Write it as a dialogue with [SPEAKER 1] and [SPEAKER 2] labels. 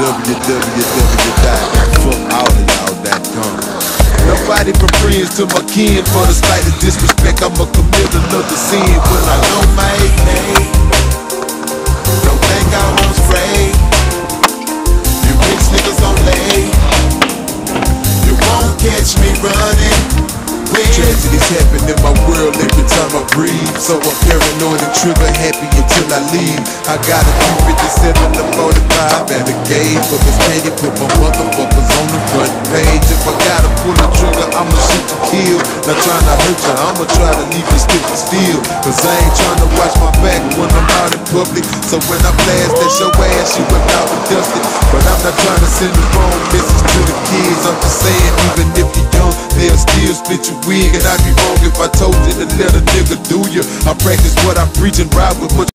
[SPEAKER 1] www.fuckallofyall.com. Nobody from friends to my kin for the slightest disrespect. I'ma commit another sin when I know my name. Don't think I won't spray. You rich niggas on lay. You won't catch me running. Happen in my world every time I breathe. So I'm paranoid and trigger happy until I leave. I got a 357 to 45 and a gauge for this candy. Put my motherfuckers on the front page. If I gotta pull a trigger, I'ma shoot to kill. Not trying to hurt ya, I'ma try to leave you stiff still. Cause I ain't trying to watch my back when I'm out in public. So when I blast at your ass, you went out and dusted. But I'm not trying to send the the kids. I'm just saying, even if you're young, they'll still split your wig. And I'd be wrong if I told you to let a nigga do you. I practice what I preach and ride with what